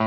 We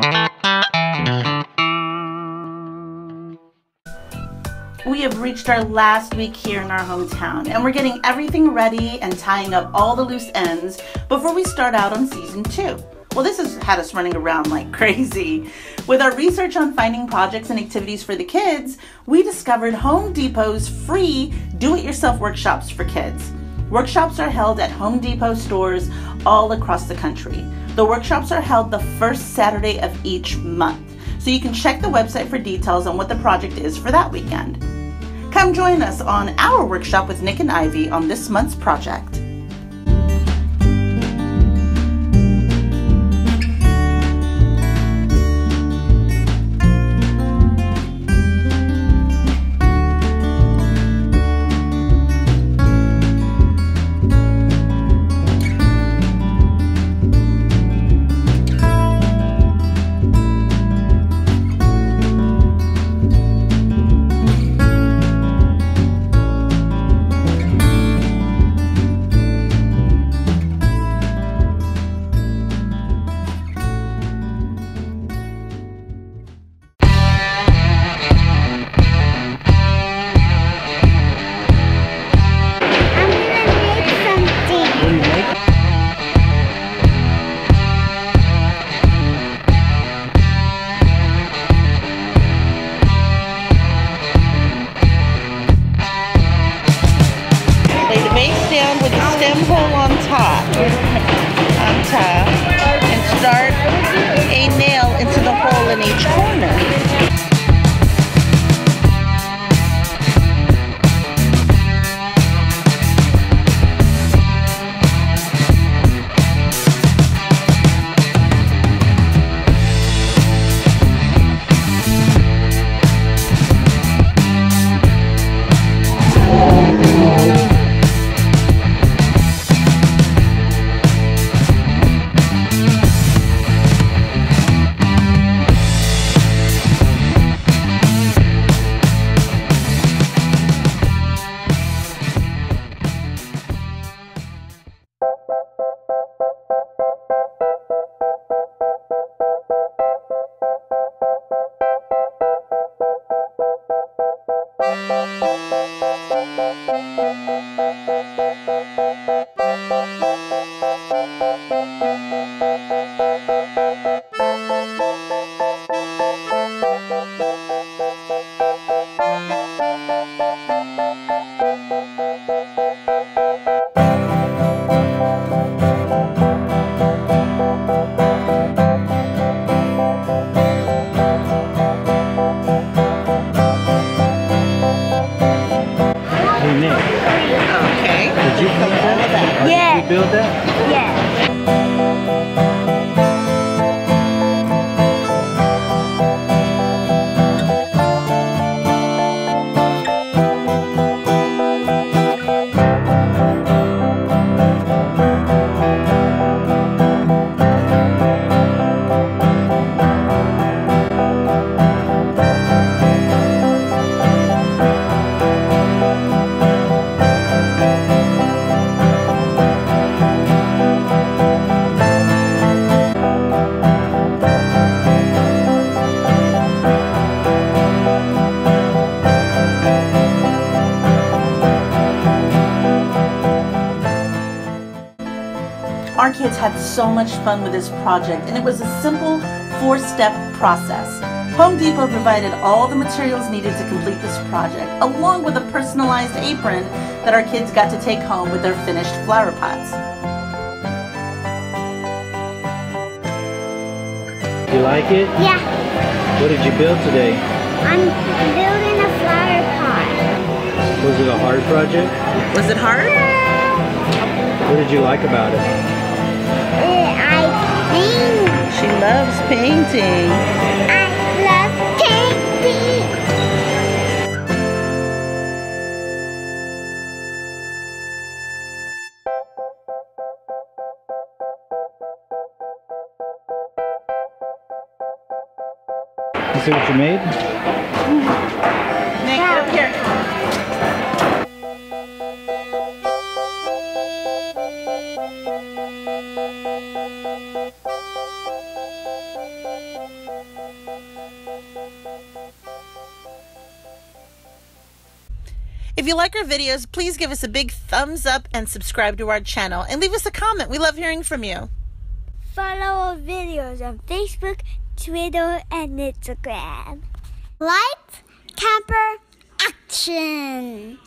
have reached our last week here in our hometown, and we're getting everything ready and tying up all the loose ends before we start out on season two. Well, this has had us running around like crazy. With our research on finding projects and activities for the kids, we discovered Home Depot's free do it yourself workshops for kids. Workshops are held at Home Depot stores all across the country. The workshops are held the first Saturday of each month, so you can check the website for details on what the project is for that weekend. Come join us on our workshop with Nick and Ivy on this month's project. Down with the stem hole on top. On top. And start a nail into the hole in each corner. Thank you. Or Did you build that? Yeah. Our kids had so much fun with this project, and it was a simple four step process. Home Depot provided all the materials needed to complete this project, along with a personalized apron that our kids got to take home with their finished flower pots. You like it? Yeah. What did you build today? I'm building a flower pot. Was it a hard project? Was it hard? What did you like about it? Loves painting. I love painting. You see what you made? If you like our videos, please give us a big thumbs up and subscribe to our channel and leave us a comment. We love hearing from you. Follow our videos on Facebook, Twitter, and Instagram. Lights, camper, action!